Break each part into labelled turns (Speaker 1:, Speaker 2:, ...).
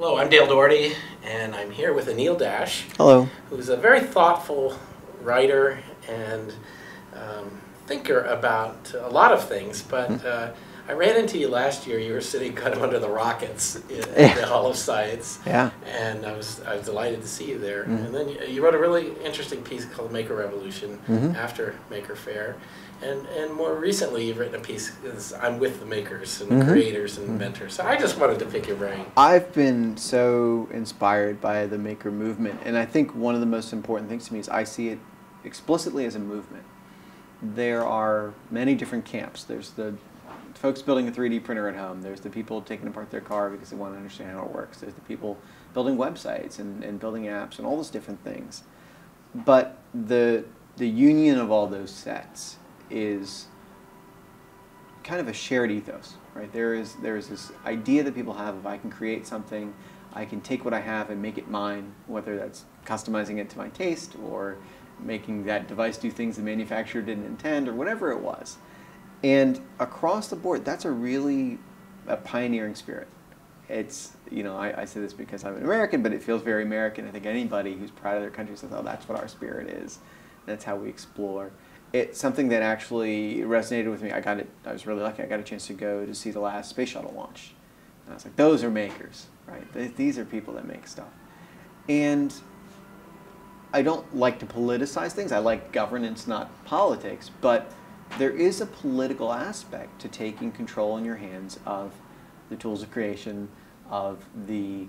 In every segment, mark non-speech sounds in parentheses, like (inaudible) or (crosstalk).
Speaker 1: Hello, I'm Dale Dougherty, and I'm here with Anil Dash,
Speaker 2: Hello.
Speaker 1: who's a very thoughtful writer and um, thinker about a lot of things. But uh, I ran into you last year. You were sitting kind of under the rockets in
Speaker 2: Yeah.
Speaker 1: the Hall of Science,
Speaker 2: Yeah.
Speaker 1: and I was I was delighted to see you there.
Speaker 2: Mhm.
Speaker 1: And then you, you wrote a really interesting piece called Maker Revolution
Speaker 2: Mhm.
Speaker 1: after Maker Faire. And, and more recently, you've written a piece. I'm with the makers and
Speaker 2: Mhm.
Speaker 1: creators and inventors. So I just wanted to pick your brain.
Speaker 2: I've been so inspired by the maker movement, and I think one of the most important things to me is I see it explicitly as a movement. There are many different camps. There's the folks building a 3D printer at home. There's the people taking apart their car because they want to understand how it works. There's the people building websites and, and building apps and all those different things. But the the union of all those sets is kind of a shared ethos, right? There is there is this idea that people have of I can create something, I can take what I have and make it mine, whether that's customizing it to my taste or making that device do things the manufacturer didn't intend or whatever it was. And across the board, that's a really a pioneering spirit. It's you know I, I say this because I'm an American, but it feels very American. I think anybody who's proud of their country says, "Oh, that's what our spirit is. That's how we explore." It's something that actually resonated with me. I got it. I was really lucky. I got a chance to go to see the last space shuttle launch, and I was like, "Those are makers, right? Th- These are people that make stuff." And I don't like to politicize things. I like governance, not politics. But there is a political aspect to taking control in your hands of the tools of creation, of the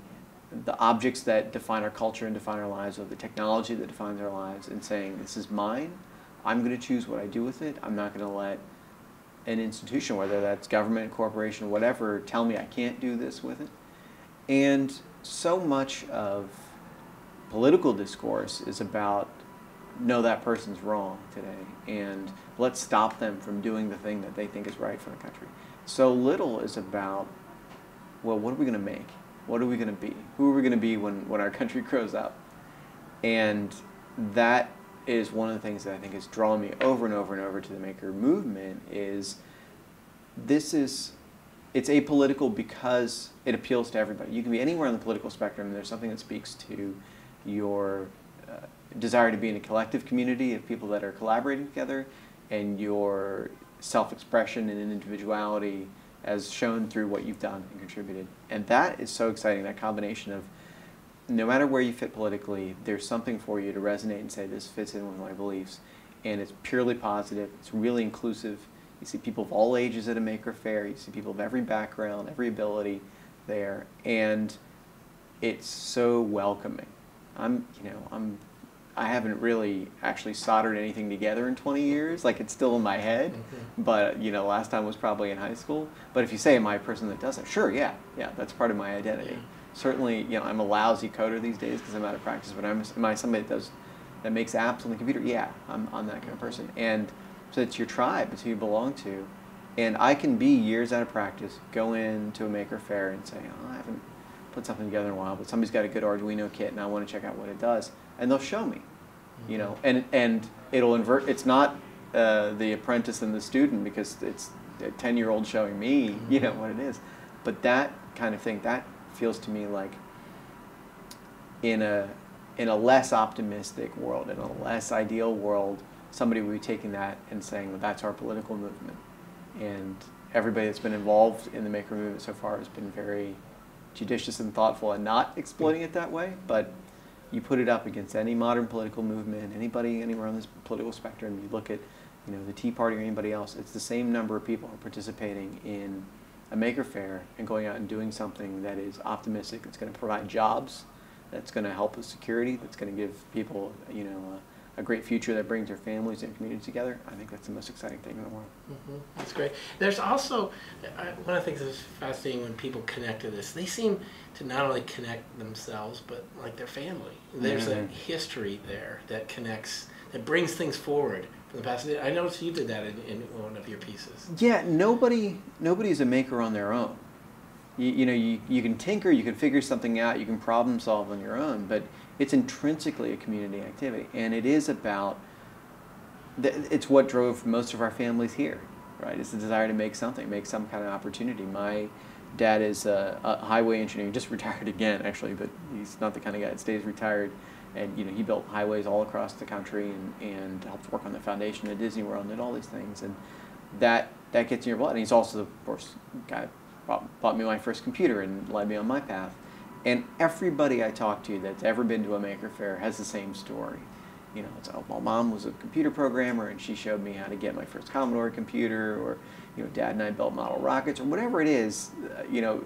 Speaker 2: the objects that define our culture and define our lives, of the technology that defines our lives, and saying, "This is mine. I'm going to choose what I do with it. I'm not going to let an institution, whether that's government, corporation, whatever, tell me I can't do this with it." And so much of political discourse is about no that person's wrong today and let's stop them from doing the thing that they think is right for the country. So little is about well what are we going to make? What are we going to be? Who are we going to be when, when our country (laughs) grows up? And that is one of the things that i think has drawn me over and over and over to the maker movement is this is it's apolitical because it appeals to everybody. You can be anywhere on the political spectrum, and there's something that speaks to your desire to be in a collective community of people that are collaborating together, and your self-expression and individuality as shown through what you've done and contributed. And that is so exciting, that combination of no matter where you fit politically, there's something for you to resonate and say, this fits in with my beliefs. And it's purely positive, it's really inclusive. You see people of all ages at a maker faire, you see people of every background, every ability there. And it's so welcoming. I'm, you know, I'm, I haven't really actually soldered anything together in 20 years. Like it's still in my head,
Speaker 1: Mhm.
Speaker 2: but you know, last time was probably in high school. But if you say, am I a person that does it? Sure, yeah, yeah, that's part of my identity.
Speaker 1: Yeah.
Speaker 2: Certainly, you know, I'm a lousy coder these days because I'm out of practice. But I'm, am I somebody that does, that makes apps on the computer? Yeah, I'm, I'm that kind of person. And so it's your tribe, it's who you belong to. And I can be years out of practice, go into a maker faire and say, oh, I haven't put something together in a while, but somebody's got a good Arduino kit and I want to check out what it does. And they'll show me, you know, and, and it'll invert, it's not uh, the apprentice and the student because it's a 10 year old showing me, you know, what it is. But that kind of thing, that feels to me like in a, in a less optimistic world, in a less ideal world, somebody would be taking that and saying, well, that's our political movement. And everybody that's been involved in the maker movement so far has been very judicious and thoughtful and not exploiting it that way. But you put it up against any modern political movement, anybody anywhere on this political spectrum, you look at you know, the Tea Party or anybody else, it's the same number of people are participating in a maker faire and going out and doing something that is optimistic, that's going to provide jobs, that's going to help with security, that's going to give people, you know, a, a great future that brings their families and communities together. I think that's the most exciting thing in the world.
Speaker 1: hmm That's great. There's also I, one of the things that's fascinating when people connect to this. They seem to not only connect themselves, but like their family. There's a
Speaker 2: Mhm.
Speaker 1: history there that connects, that brings things forward from the past. I noticed you did that in, in one of your pieces.
Speaker 2: Yeah, nobody nobody's a maker on their own. You, you know, you, you can tinker, you can figure something out, you can problem solve on your own, but it's intrinsically a community activity, and it is about. It's what drove most of our families here, right? It's the desire to make something, make some kind of opportunity. My dad is a, a highway engineer. He just (laughs) retired again, actually, but he's not the kind of guy that stays retired. And you know, he built highways all across the country and, and helped work on the foundation at Disney World and did all these things. And that that gets in your blood. And he's also, of course, guy bought, bought me my first computer and led me on my path. And everybody I talk to that's ever been to a maker Faire has the same story. You know, it's oh, well, mom was a computer programmer and she showed me how to get my first Commodore computer, or you know, dad and I built model rockets, or whatever it is. Uh, you know,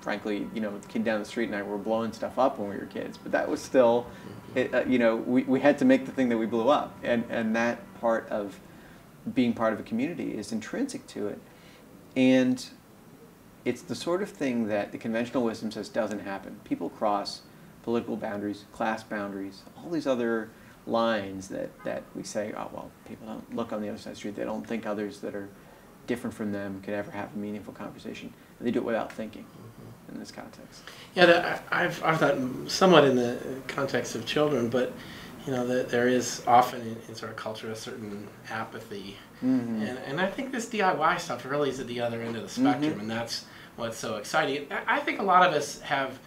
Speaker 2: frankly, you know, the kid down the street and I were blowing stuff up when we were kids, but that was still, mm-hmm. it, uh, you know, we, we had to make the thing that we blew up, and and that part of being part of a community is intrinsic to it, and it's the sort of thing that the conventional wisdom says doesn't happen. People cross political boundaries, class boundaries, all these other lines that, that we say, oh, well, people don't look on the other side of the street. They don't think others that are different from them could ever have a meaningful conversation. And they do it without thinking in this context.
Speaker 1: Yeah, I've, I've thought somewhat in the context of children, but you know, that there is often in, in, sort of culture a certain apathy. Mm-hmm. And, and I think this DIY stuff really is at the other end of the spectrum, mm-hmm. and that's what's so exciting. I think a lot of us have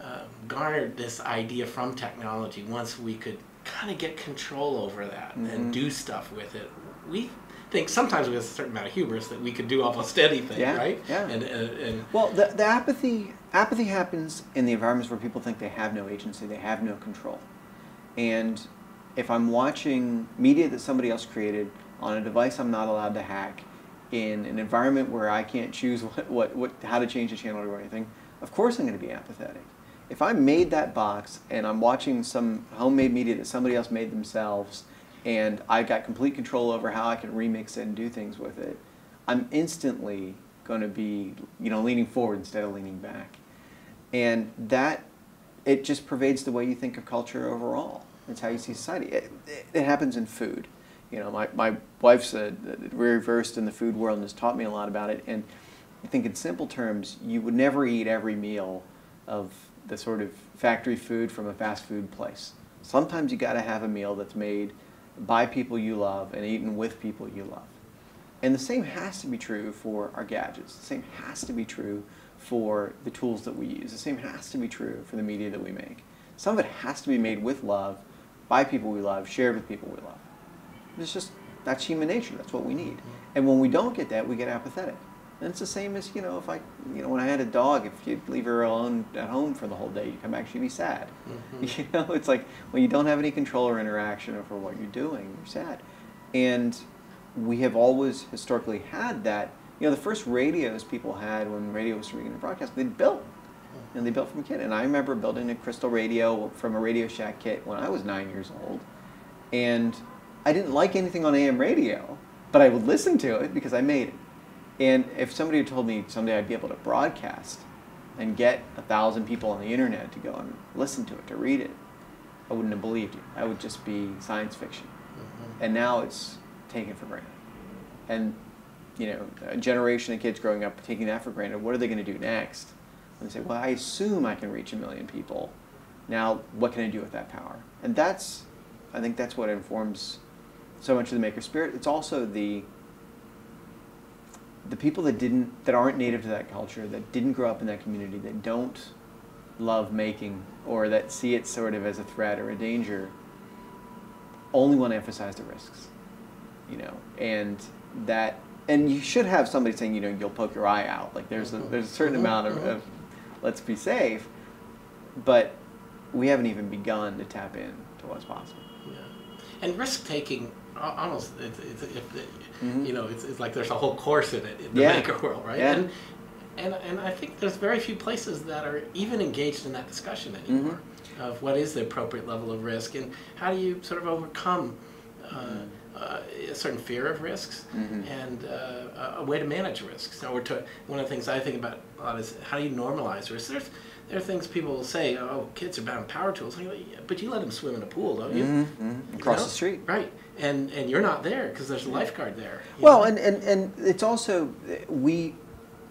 Speaker 1: uh, garnered this idea from technology once we could kind of get control over that mm-hmm. and do stuff with it. We think sometimes with a certain amount of hubris that we could do almost anything,
Speaker 2: yeah,
Speaker 1: right?
Speaker 2: Yeah. And, and, and well, the, the apathy apathy happens in the environments where people think they have no agency, they have no control. And if I'm watching media that somebody else created on a device I'm not allowed to hack, in an environment where I can't choose (laughs) what, what, what how to change the channel or anything, of course I'm going to be apathetic. If I made that box and I'm watching some homemade media that somebody else made themselves and I've got complete control over how I can remix it and do things with it, I'm instantly going to be, you know, leaning forward instead of leaning back. And that, it just pervades the way you think of culture overall. It's how you see society. It, it, it happens in food you know, my, my wife's a, very versed in the food world and has taught me a lot about it. And I think in simple terms, you would never eat every meal of the sort of factory food from a fast food place. Sometimes you got to have a meal that's made by people you love and eaten with people you love. And the same has to be true for our gadgets. The same has to be true for the tools that we use. The same has to be true for the media that we make. Some of it has to be made with love, by people we love, shared with people we love. It's just, that's human nature. That's what we need. And when we don't get that, we get apathetic. And it's the same as, you know, if I, you know, when I had a dog, if you leave her alone at home for the whole day, you come back, she'd be sad. Mm-hmm. (laughs) You know, it's like when you don't have any control or interaction over what you're doing, you're sad. And we have always historically had that. You know, the first radios people had when radio was beginning to broadcast, they built. And they built from a kit. And I remember building a crystal radio from a Radio Shack kit when I was nine years old. And I didn't like anything on AM radio, but I would listen to it because I made it. And if somebody had told me someday I'd be able to broadcast and get a thousand people on the internet to go and listen to it, to read it, I wouldn't have believed you. That would just be science fiction. Mm-hmm. And now it's taken for granted. And, you know, a generation of kids growing up taking that for granted, what are they going to do next? And they say, well, I assume I can reach a million people. Now, what can I do with that power? And that's, I think that's what informs so much of the maker spirit. It's also the the people that didn't that aren't native to that culture, that didn't grow up in that community, that don't love making or that see it sort of as a threat or a danger, only want to emphasize the risks. You know, and that and you should have somebody saying, you know, you'll poke your eye out. Like there's a there's a certain amount of, of let's be safe, but we haven't even begun to tap in to what's possible.
Speaker 1: Yeah. And risk taking almost it's, it's, mm-hmm. you know it's, it's like there's a whole course in it in the
Speaker 2: yeah.
Speaker 1: maker world right
Speaker 2: yeah.
Speaker 1: and, and and I think there's very few places that are even engaged in that discussion anymore mm-hmm. of what is the appropriate level of risk and how do you sort of overcome uh, mm-hmm. Uh, a certain fear of risks mm-hmm. and uh, a way to manage risks. So we're to, one of the things I think about a lot is how do you normalize risks. There's there are things people will say, oh, kids are bad power tools. But you let them swim in a pool, don't you?
Speaker 2: Mm-hmm. mm-hmm. Across you know? the street.
Speaker 1: Right and and you're not there because there's a lifeguard there.
Speaker 2: Well, and, and and it's also we,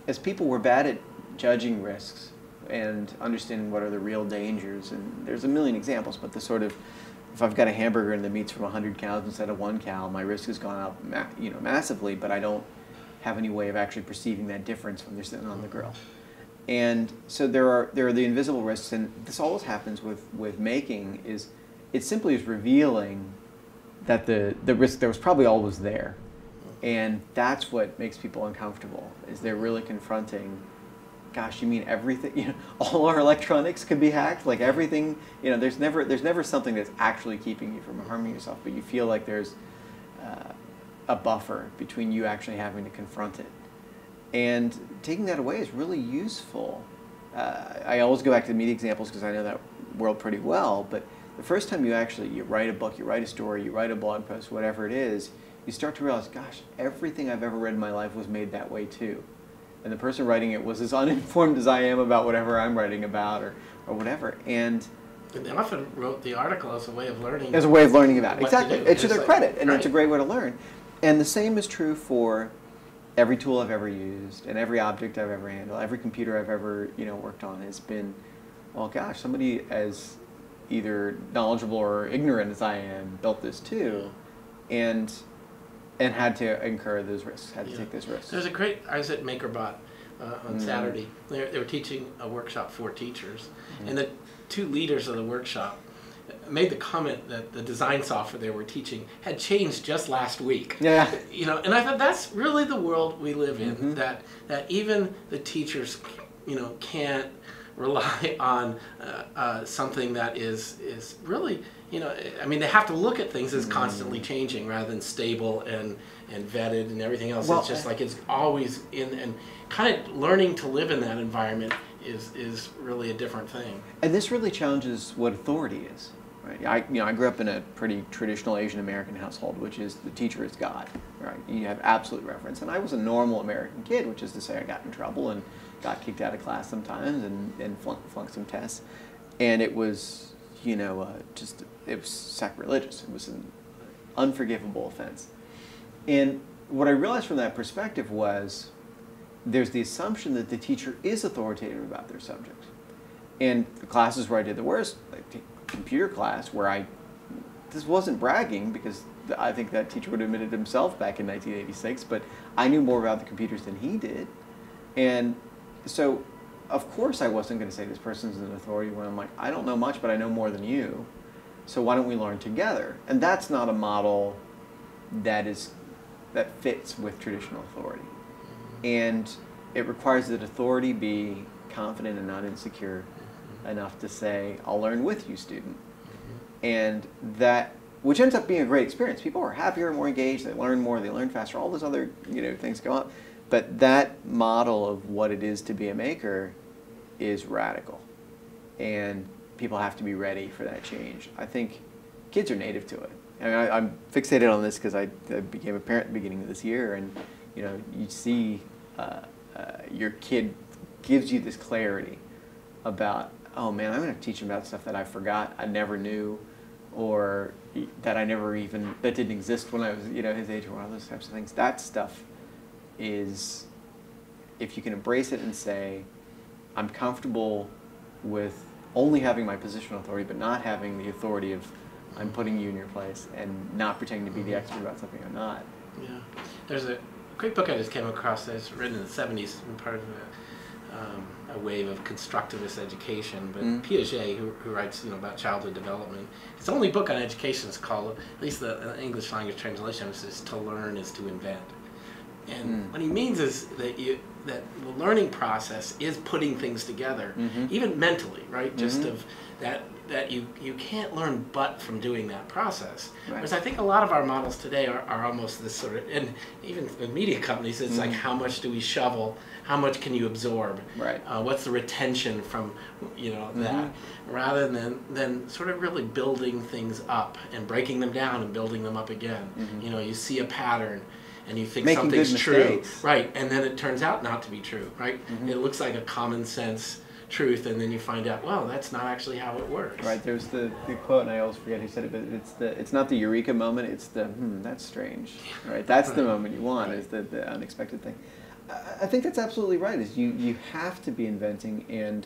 Speaker 2: as people, we're bad at judging risks and understanding what are the real dangers. And there's a million examples, but the sort of if I've got a hamburger and the meat's from 100 cows instead of one cow, my risk has gone up, you know, massively. But I don't have any way of actually perceiving that difference when they're sitting on the grill. And so there are there are the invisible risks, and this always happens with with making. Is it simply is revealing that the the risk that was probably always there, and that's what makes people uncomfortable. Is they're really confronting. Gosh, you mean everything? (laughs) You know, all our electronics could be hacked. Like everything, you know, there's never there's never something that's actually keeping you from harming yourself, but you feel like there's uh, a buffer between you actually having to confront it. And taking that away is really useful. Uh, I always go back to the media examples because I know that world pretty well. But the first time you actually you write a book, you write a story, you write a blog post, whatever it is, you start to realize, gosh, everything I've ever read in my life was made that way too. And the person writing it was as (laughs) uninformed as I am about whatever I'm writing about or, or whatever. And
Speaker 1: and they often wrote the article as a way of learning.
Speaker 2: As a way of learning about it.
Speaker 1: to
Speaker 2: Exactly. It's to their
Speaker 1: like-
Speaker 2: credit, and it's a great way to learn. And the same is true for every tool I've ever used and every object I've ever handled, every computer I've ever you know worked on has been, well, gosh, somebody as either knowledgeable or ignorant as I am built this too, and and had to incur those risks, had to
Speaker 1: Yeah.
Speaker 2: take those risks.
Speaker 1: There's a great. I was at MakerBot uh, on
Speaker 2: Mm.
Speaker 1: Saturday. They were, they were teaching a workshop for teachers,
Speaker 2: Mm.
Speaker 1: and the two leaders of the workshop made the comment that the design software they were teaching had changed just last week.
Speaker 2: Yeah. (laughs)
Speaker 1: You know, and I thought that's really the world we live in.
Speaker 2: Mhm.
Speaker 1: That that even the teachers, you know, can't rely (laughs) on uh, uh, something that is is really you know I mean they have to look at things as constantly changing rather than stable and and vetted and everything else.
Speaker 2: Well,
Speaker 1: it's just like it's always in and kind of learning to live in that environment is is really a different thing.
Speaker 2: And this really challenges what authority is. Right? I, you know, I grew up in a pretty traditional Asian American household, which is the teacher is God. Right? You have absolute reverence. And I was a normal American kid, which is to say I got in trouble and got kicked out of class sometimes and, and flunked, some tests. And it was, you know, uh, just, it was sacrilegious. It was an unforgivable offense. And what I realized from that perspective was there's the assumption that the teacher is authoritative about their subject. And the classes where I did the worst, like t- computer class, where I, this wasn't bragging because I think that teacher would have admitted himself back in 1986, but I knew more about the computers than he did. And so, of course, I wasn't going to say this person's an authority when I'm like, I don't know much, but I know more than you. So why don't we learn together? And that's not a model that is that fits with traditional authority. And it requires that authority be confident and not insecure enough to say, I'll learn with you, student. And that, which ends up being a great experience. People are happier, more engaged, they learn more, they learn faster, all those other you know things go up. But that model of what it is to be a maker is radical. And people have to be ready for that change. I think kids are native to it. I mean, I, I'm fixated on this because I, I became a parent at the beginning of this year, and you know, you see uh, uh, your kid gives you this clarity about, oh man, I'm going to teach him about stuff that I forgot, I never knew, or that I never even that didn't exist when I was, you know, his age, or all those types of things. That stuff is, if you can embrace it and say, I'm comfortable with only having my positional authority, but not having the authority of I'm putting you in your place and not pretending to be the expert about something I'm not.
Speaker 1: Yeah, there's a great book I just came across that's written in the '70s and part of a, um, a wave of constructivist education. But
Speaker 2: Mm.
Speaker 1: Piaget, who, who writes you know about childhood development, his only book on education is called, at least the English language translation is "To Learn Is to Invent." And
Speaker 2: Mm.
Speaker 1: what he means is that you that the learning process is putting things together,
Speaker 2: Mhm.
Speaker 1: even mentally, right? Just
Speaker 2: Mhm.
Speaker 1: of that that you you can't learn but from doing that process.
Speaker 2: Right.
Speaker 1: Whereas I think a lot of our models today are, are almost this sort of, and even with media companies, it's like
Speaker 2: Mhm.
Speaker 1: how much do we shovel? How much can you absorb?
Speaker 2: Right.
Speaker 1: Uh, what's the retention from, you know, that?
Speaker 2: Mhm.
Speaker 1: Rather than than sort of really building things up and breaking them down and building them up again.
Speaker 2: Mhm.
Speaker 1: You know, you see a pattern. And you think
Speaker 2: Making
Speaker 1: something's true,
Speaker 2: mistakes.
Speaker 1: right? And then it turns out not to be true, right?
Speaker 2: Mhm.
Speaker 1: It looks like a common sense truth, and then you find out, well, that's not actually how it works.
Speaker 2: Right, there's the, the quote, and I always forget who said it, but it's the it's not the eureka moment, it's the hmm, that's strange. Right, that's the moment you want,
Speaker 1: Right.
Speaker 2: is the, the unexpected thing. I, I think that's absolutely right. Is you you have to be inventing, and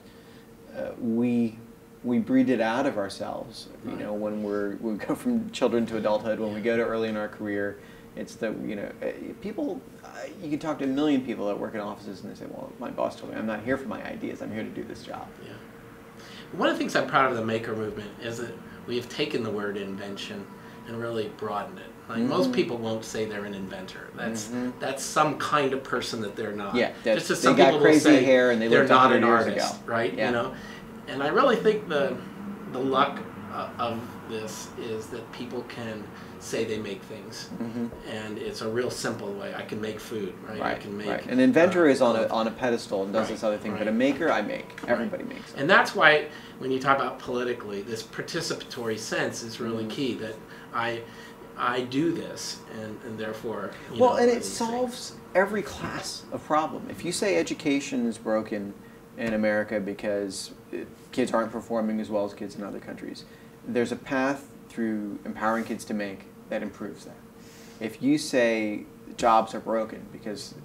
Speaker 2: uh, we we breed it out of ourselves. You
Speaker 1: Right.
Speaker 2: know, when we're we go from children to adulthood, when we go to early in our career, It's the you know uh, people. Uh, you can talk to a million people that work in offices and they say, "Well, my boss told me I'm not here for my ideas. I'm here to do this job."
Speaker 1: Yeah. One of the things I'm proud of the maker movement is that we have taken the word invention and really broadened it. Like
Speaker 2: Mm-hmm.
Speaker 1: most people won't say they're an inventor. That's that's some kind of person that they're not.
Speaker 2: Yeah, that-
Speaker 1: just as some people will say
Speaker 2: hair and they
Speaker 1: they're not an artist,
Speaker 2: ago.
Speaker 1: right?
Speaker 2: Yeah.
Speaker 1: You know, and I really think the the luck uh, of this is that people can say they make things, and it's a real simple way. I can make food, right? I
Speaker 2: Mm-hmm.
Speaker 1: Can make.
Speaker 2: right. An inventor
Speaker 1: uh,
Speaker 2: is on a on a pedestal and does
Speaker 1: Right,
Speaker 2: this other thing, but a maker, I make. Everybody makes.
Speaker 1: And that's why when you talk about politically, this participatory sense is really
Speaker 2: Mm-hmm.
Speaker 1: key. That I, I do this, and, and therefore.
Speaker 2: Well,
Speaker 1: know,
Speaker 2: and it
Speaker 1: these things.
Speaker 2: solves every class of problem. If you say education is broken in America because kids aren't performing as well as kids in other countries, there's a path through empowering kids to make that improves that. If you say jobs are broken because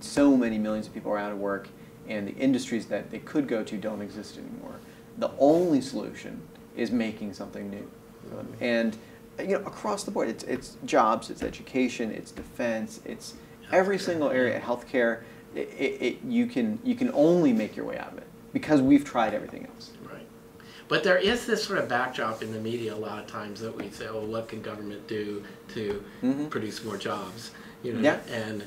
Speaker 2: so many millions of people are out of work and the industries that they could go to don't exist anymore, the only solution is making something new. Um, and you know, across the board, it's it's jobs, it's education, it's defense, it's every single area. Healthcare, it, it, you can you can only make your way out of it because we've tried everything else.
Speaker 1: Right. But there is this sort of backdrop in the media a lot of times that we say, "Oh, what can government do to
Speaker 2: Mhm.
Speaker 1: produce more jobs?" You know,
Speaker 2: Yeah.
Speaker 1: and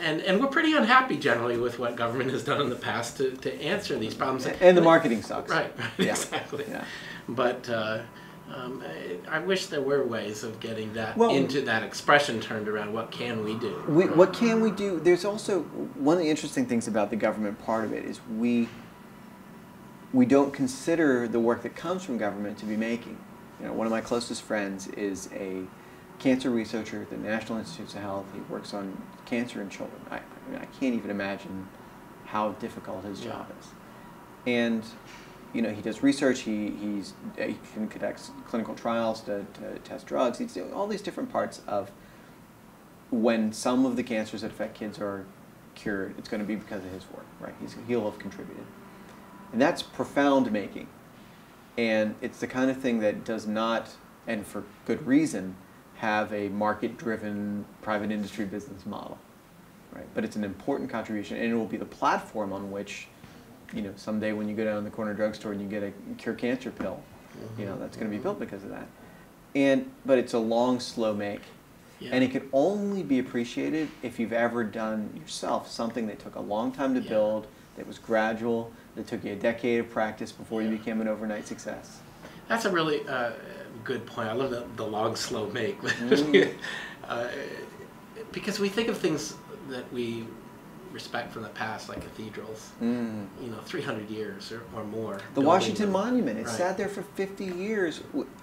Speaker 1: and and we're pretty unhappy generally with what government has done in the past to, to answer these problems.
Speaker 2: And the marketing sucks.
Speaker 1: Right. (laughs) right
Speaker 2: Yeah.
Speaker 1: Exactly.
Speaker 2: Yeah.
Speaker 1: But uh, um, I, I wish there were ways of getting that
Speaker 2: Well-
Speaker 1: into that expression turned around. What can we do?
Speaker 2: We, what can we do? There's also one of the interesting things about the government part of it is we we don't consider the work that comes from government to be making. You know, one of my closest friends is a cancer researcher at the National Institutes of Health. He works on cancer in children. I, I mean, I can't even imagine how difficult his job is. And you know, he does research. He he's uh, he can conduct clinical trials to, to test drugs. He's doing all these different parts of when some of the cancers that affect kids are cured, it's going to be because of his work, right? He's, he'll have contributed. And that's profound making. And it's the kind of thing that does not, and for good reason, have a market driven private industry business model, right? But it's an important contribution, and it will be the platform on which, you know, someday when you go down to the corner drugstore and you get a cure cancer pill, you know, that's going to be built because of that. And, but it's a long, slow make.
Speaker 1: Yeah.
Speaker 2: And it can only be appreciated if you've ever done yourself something that took a long time to
Speaker 1: Yeah.
Speaker 2: build, that was gradual, that took you a decade of practice before you became an overnight success.
Speaker 1: That's a really uh, good point. I love the, the long, slow make. (laughs)
Speaker 2: Mm.
Speaker 1: uh, because we think of things that we respect from the past, like cathedrals,
Speaker 2: Mm.
Speaker 1: you know, 300 years or, or more.
Speaker 2: The Washington
Speaker 1: them.
Speaker 2: Monument, it
Speaker 1: Right.
Speaker 2: sat there for 50 years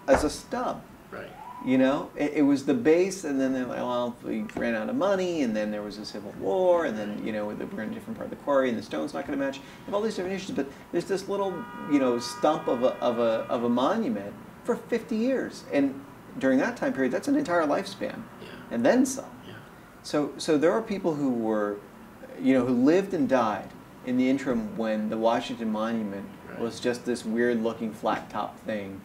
Speaker 2: as a stub.
Speaker 1: Right.
Speaker 2: You know, it, it was the base, and then they're like, well, we ran out of money, and then there was a civil war, and then, you know, we're in a different part of the quarry, and the stone's not going to match. All these different issues, but there's this little, you know, stump of a, of a, of a monument for 50 years. And during that time period, that's an entire lifespan,
Speaker 1: Yeah.
Speaker 2: and then some.
Speaker 1: Yeah.
Speaker 2: So, so there are people who were, you know, who lived and died in the interim when the Washington Monument
Speaker 1: Right.
Speaker 2: was just this weird-looking flat-top thing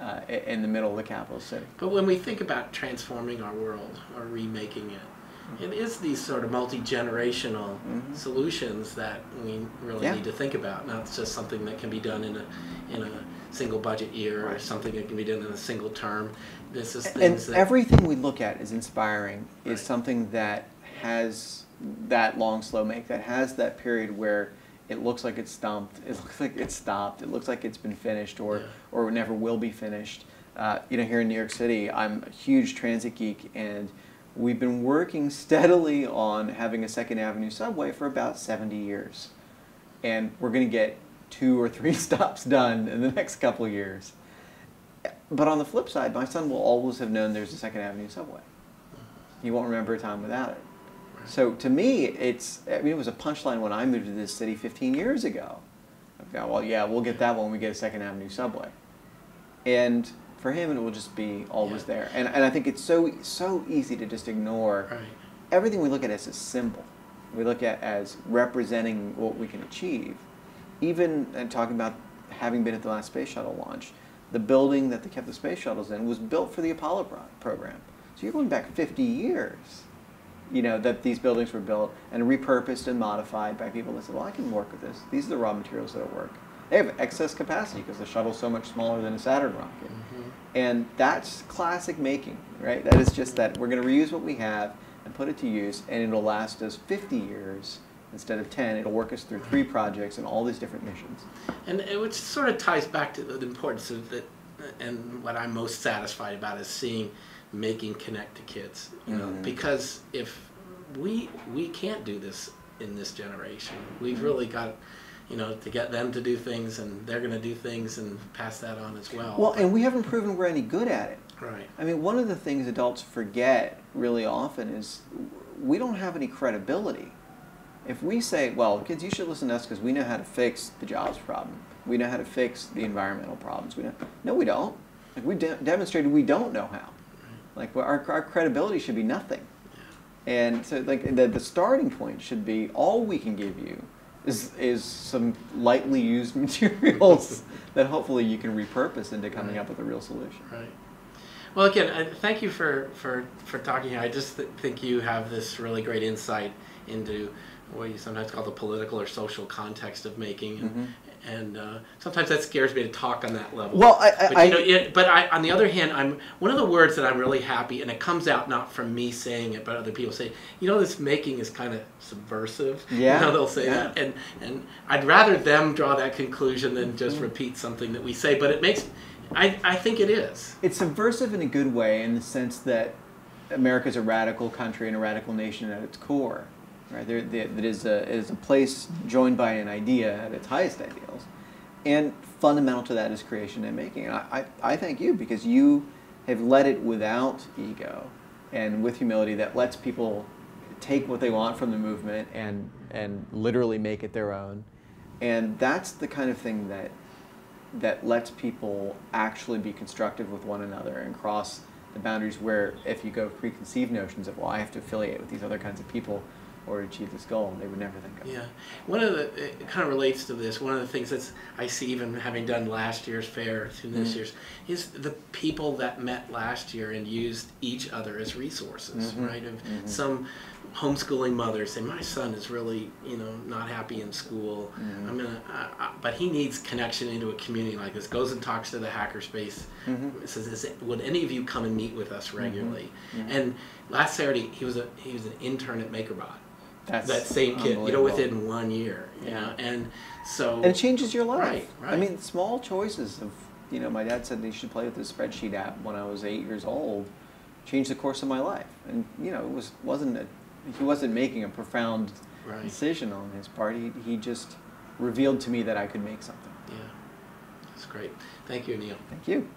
Speaker 2: uh, in the middle of the capital city.
Speaker 1: But when we think about transforming our world or remaking it, it is these sort of multi-generational
Speaker 2: Mhm.
Speaker 1: solutions that we really
Speaker 2: Yeah.
Speaker 1: need to think about. Not just something that can be done in a in a single budget year or something that can be done in a single term. This is
Speaker 2: And
Speaker 1: that
Speaker 2: everything we look at is inspiring, is something that has that long, slow make, that has that period where it looks like it's stumped, it looks like it's stopped, it looks like it's been finished or,
Speaker 1: Yeah.
Speaker 2: or never will be finished. Uh, you know, here in New York City, I'm a huge transit geek, and we've been working (laughs) steadily on having a Second Avenue subway for about 70 years. And we're going to get two or three (laughs) stops done in the next couple of years. But on the flip side, my son will always have known there's a Second Avenue subway. He won't remember a time without it. So to me, it's I mean it was a punchline when I moved to this city 15 years ago. Got, well, yeah, we'll get that when we get a Second Avenue subway. And for him, it will just be always
Speaker 1: Yeah.
Speaker 2: there. And, and I think it's so so easy to just ignore
Speaker 1: right.
Speaker 2: everything we look at as a symbol. We look at as representing what we can achieve. Even and talking about having been at the last space shuttle launch, the building that they kept the space shuttles in was built for the Apollo program. So you're going back 50 years, you know, that these buildings were built and repurposed and modified by people that said, well, I can work with this. These are the raw materials that'll work. They have excess capacity because the shuttle's so much smaller than a Saturn rocket.
Speaker 1: Mhm.
Speaker 2: And that's classic making, right? That is just that we're going to reuse what we have and put it to use, and it'll last us 50 years instead of 10. It'll work us through three projects and all these different missions.
Speaker 1: And it which sort of ties back to the the importance of that, and what I'm most satisfied about is seeing making connect to kids. You know,
Speaker 2: Mhm.
Speaker 1: because if we we can't do this in this generation, we've
Speaker 2: Mm-hmm.
Speaker 1: really got, you know, to get them to do things, and they're going to do things and pass that on as well.
Speaker 2: Well, and we haven't proven we're any good at it.
Speaker 1: right.
Speaker 2: I mean, one of the things adults forget really often is we don't have any credibility. If we say, well, kids, you should listen to us because we know how to fix the jobs problem, we know how to fix the environmental problems, we know, no, we don't. Like we de- demonstrated we don't know how. Like well, our, our credibility should be nothing. And so, like the, the starting point should be all we can give you is is some lightly used (laughs) materials (laughs) that hopefully you can repurpose into coming up with a real solution.
Speaker 1: Right. Well, again, I, thank you for, for, for talking here. I just th- think you have this really great insight into what you sometimes call the political or social context of making, and,
Speaker 2: Mhm.
Speaker 1: And uh, sometimes that scares me to talk on that level.
Speaker 2: Well, I, I,
Speaker 1: but you know, it, but I, on the other hand, I'm one of the words that I'm really happy, and it comes out not from me saying it, but other people say, you know, this making is kind of subversive. (laughs)
Speaker 2: Yeah,
Speaker 1: you know, they'll say
Speaker 2: yeah.
Speaker 1: that, and and I'd rather them draw that conclusion than just
Speaker 2: Mm-hmm.
Speaker 1: repeat something that we say. But it makes, I, I think it is.
Speaker 2: It's subversive in a good way in the sense that America is a radical country and a radical nation at its core. Right? There, there, that is a, is a place joined by an idea at its highest ideals. And fundamental to that is creation and making. And I, I, I thank you because you have led it without ego and with humility that lets people take what they want from the movement and, and literally make it their own. And that's the kind of thing that that lets people actually be constructive with one another and cross the boundaries where if you go preconceived notions of well I have to affiliate with these other kinds of people or achieve this goal they would never think of.
Speaker 1: Yeah, one of the it kind of relates to this. One of the things that's I see even having done last year's fair to this
Speaker 2: Mhm.
Speaker 1: year's is the people that met last year and used each other as resources,
Speaker 2: Mhm.
Speaker 1: right? Of
Speaker 2: Mhm.
Speaker 1: some homeschooling mothers say my son is really you know not happy in school.
Speaker 2: Mhm.
Speaker 1: I'm gonna, uh, uh, but he needs connection into a community like this. Goes and talks to the hackerspace.
Speaker 2: Mhm.
Speaker 1: Says, is it, would any of you come and meet with us regularly?
Speaker 2: Mhm.
Speaker 1: And last Saturday he was a he was an intern at MakerBot
Speaker 2: That's
Speaker 1: that same kid, you know, within one year,
Speaker 2: Yeah.
Speaker 1: and so
Speaker 2: And it changes your life.
Speaker 1: Right, right.
Speaker 2: I mean, small choices of, you know, my dad said they should play with the spreadsheet app when I was eight years old, changed the course of my life. And, you know, it was, wasn't a, he wasn't making a profound
Speaker 1: right,
Speaker 2: decision on his part. He, he just revealed to me that I could make something.
Speaker 1: yeah, that's great. Thank you, Anil.
Speaker 2: Thank you.